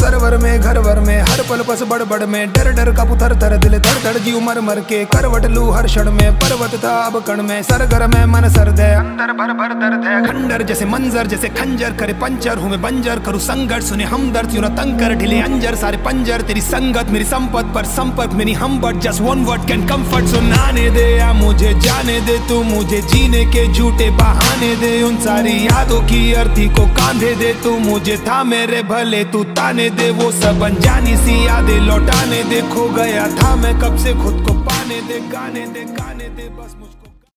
Server में घर वर में हर पस बड़ बड़ में डर डर का पुथर थर दिल धड़ धड़ जी उमर मर के करवट लू हर क्षण में पर्वत था अब कण में सरगर में मन सर्द है। अंदर भर भर दर्द है। खंडर जैसे मंजर, जैसे खंजर, करे पंचर, हूँ मैं बंजर, करूँ संघर्ष, सुने हम दर्द यूँ ना तंग कर ढिले अंजर, सारे पंजर, तेरी संगत, मेरी संपत पर संपर्क, मेरी हम but just one word can comfort सुनाने दे या मुझे जाने दे, तू मुझे जीने के झूठे बहाने दे, उन सारी यादों की अर्थी को कांधे दे, तू मुझे था मेरे भले तू ताने दे, वो सब अनजानी सी यादें लौटाने देखो गया था मैं कब से खुद को पाने दे, गाने दे गाने दे, बस